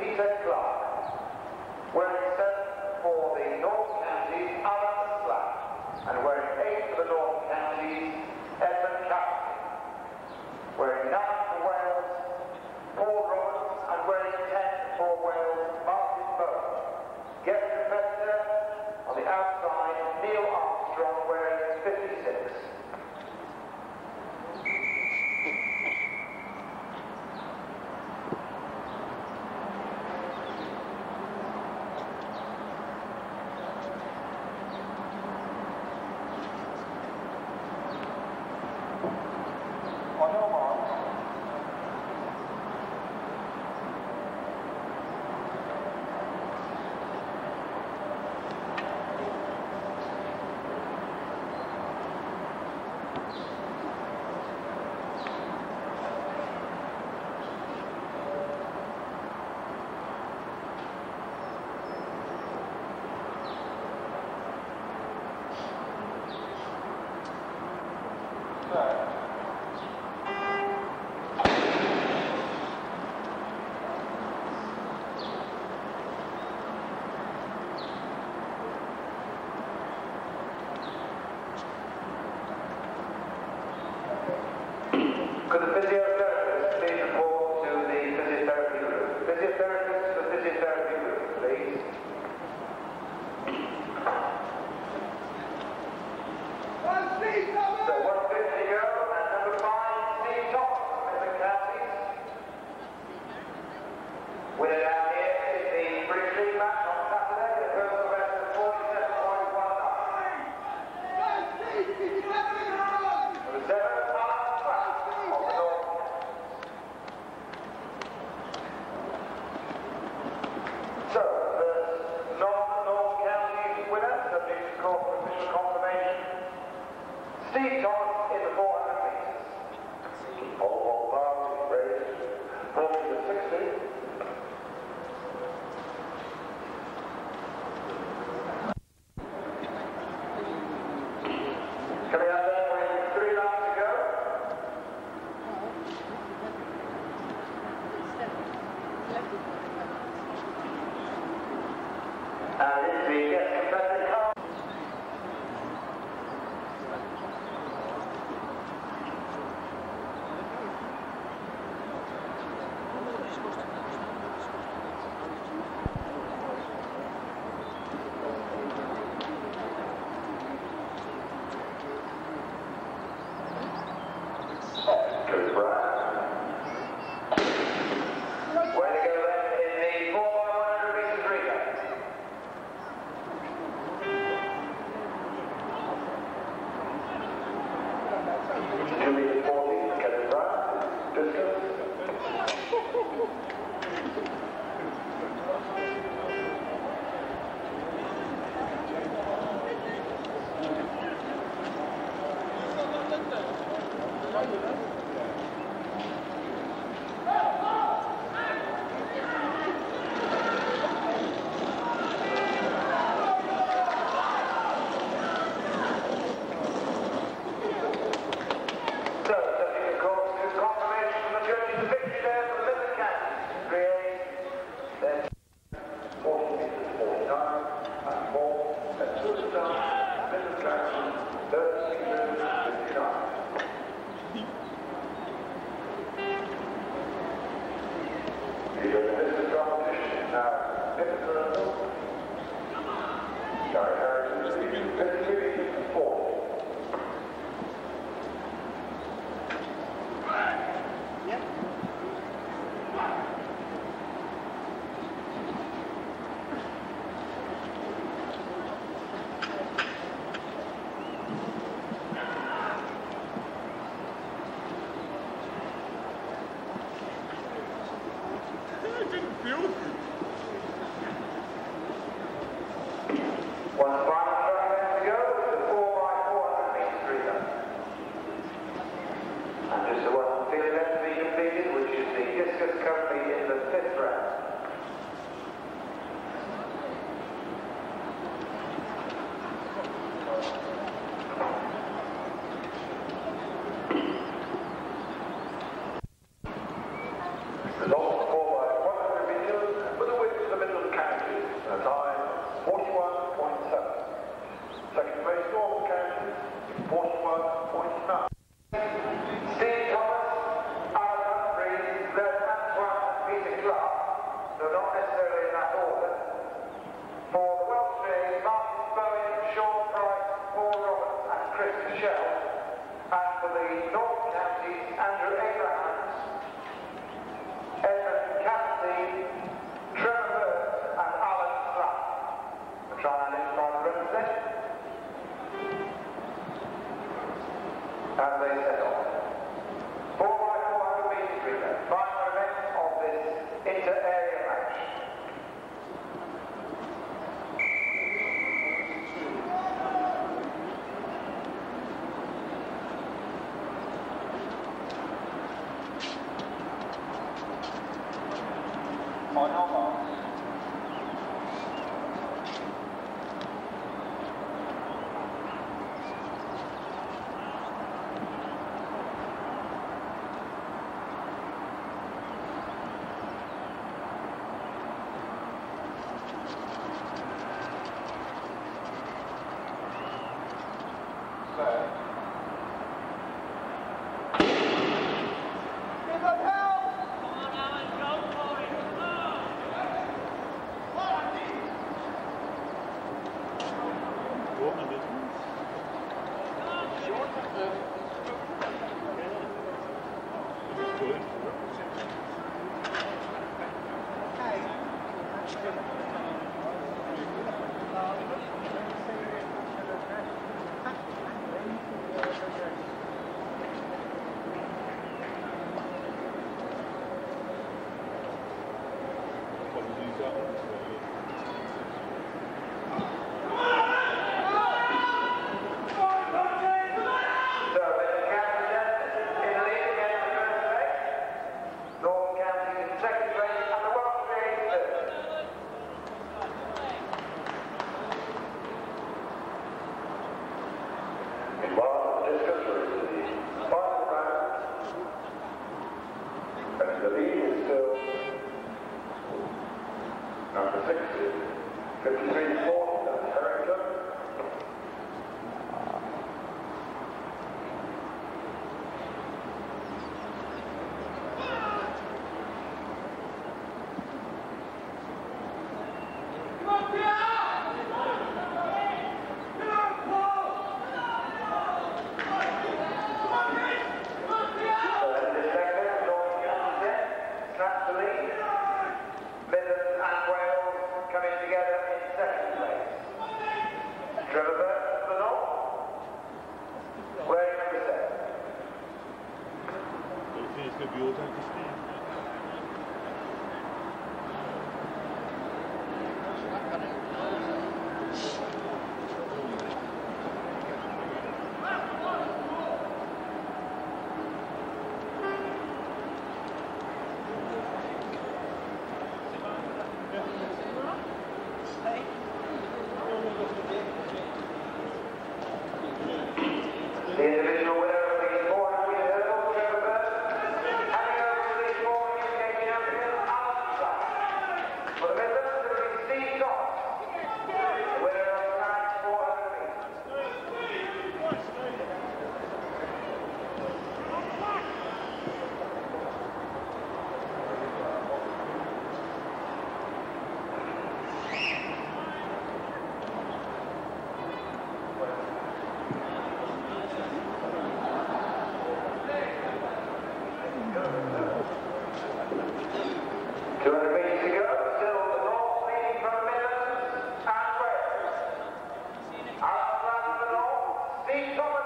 Peter Steve in the 400 Beautiful. Inter-area North. Steve